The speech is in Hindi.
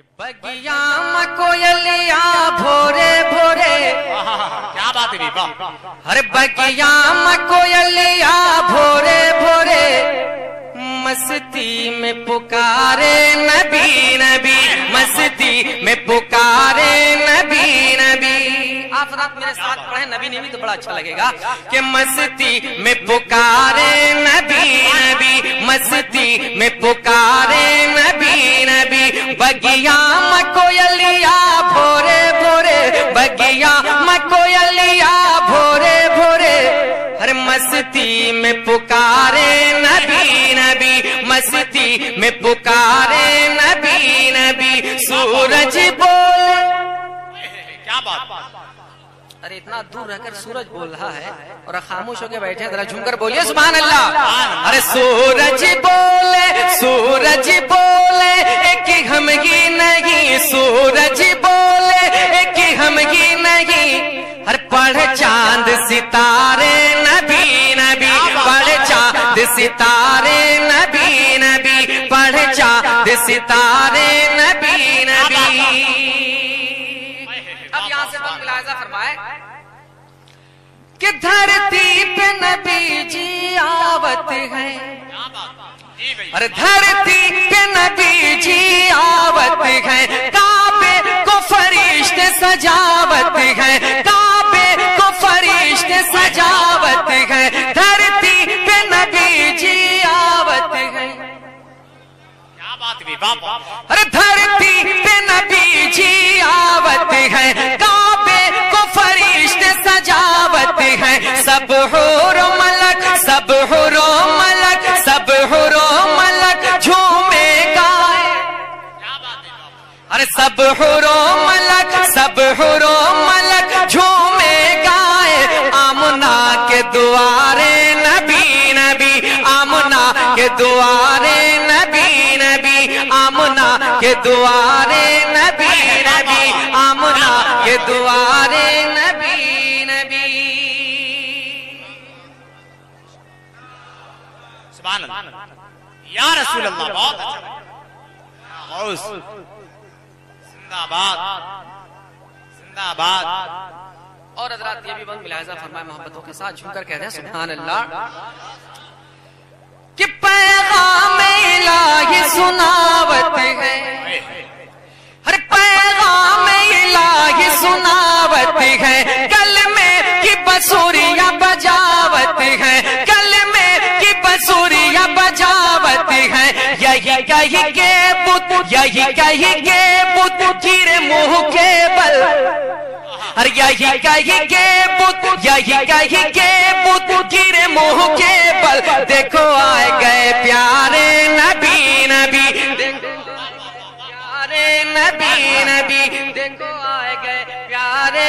बगिया कोयलिया भोरे भोरे। क्या बात है हर बगिया कोयलिया भोरे भोरे। मस्ती में पुकारे नबी नबी। मस्ती में पुकारे नबी नबी। आप रात मेरे साथ पढ़े नबी नबी तो बड़ा अच्छा लगेगा। कि मस्ती में पुकारे नबी नबी। मस्ती में पुकारे मस्ती में पुकारे नबी नबी। मस्ती में पुकारे नबी नबी। सूरज बोले। क्या बात? अरे इतना दूर रहकर सूरज बोल रहा है और खामोश होकर बैठे हैं जरा झुमकर बोलिए सुबह अल्लाह अरे सूरज बोले सूरज बोले एक हमगी नहीं। सूरज बोले एक हमगी नहीं। हर पढ़ चाँद सितारे सितारे नबी नबी पढ़ चाँद सितारे नबी नबी। अब यहाँ से हम मुलायजा फरमाए कि धरती पे नबी जी आवत है। अरे धरती पे नबी जी आवत है। अरे धरती पे नबी जी आवत है काबे को फरिश्ते सजावत है। सब हुरो मलक सब हुरो मलक सब हुरो मलक झूमे गाए है अरे सब हुरो मलक सब हुरो मलक झूमे गाए आमना के दुआरे नबी नबी आमना के नबी के दुआरे नबी नबी, आमना के दुआरे नबी नबी। या रसूल अल्लाह बहुत अच्छा जिंदाबाद। जिंदाबाद। और हजरात ये भी बहुत मिलाजा फरमाए मोहब्बतों के साथ झुककर कह रहे हैं सुबह अल्लाह कि पैगाम बसूरिया बजावत है। कल में की बसूरिया बजावत है। यही कही के बुत, यही कही के बुत गिरे मुँह के बल। अरे यही कही के बुत, यही कही के बुत गिरे मुँह के बल। देखो आए गए प्यारे नबी नबी। प्यारे नबी नबी। देखो आए गए प्यारे